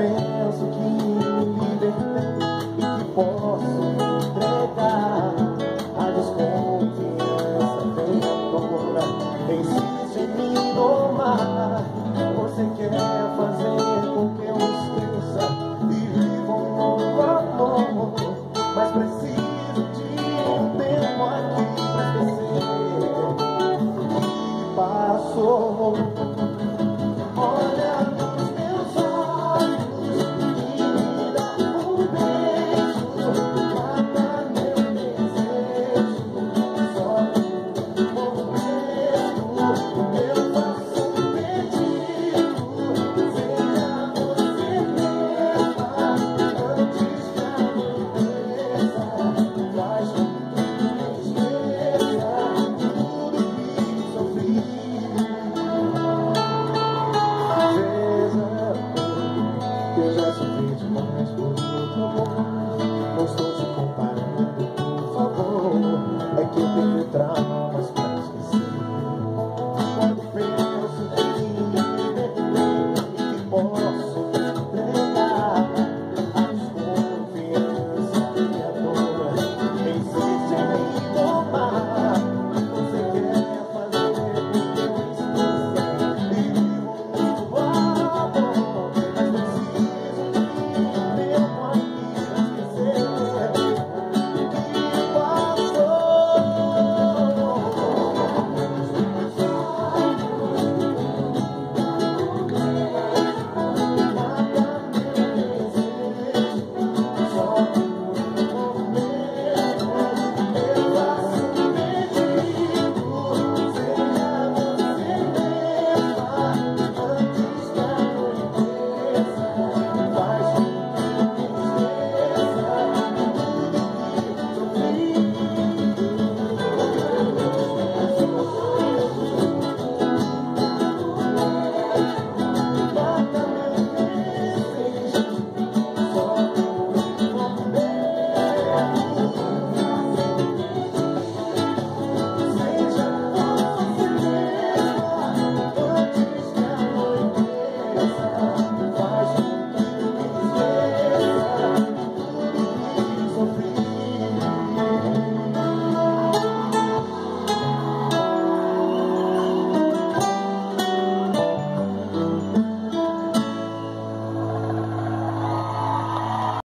penso que me defendo e que posso me entregar A desconfiança vem com Insiste em me domar Você quer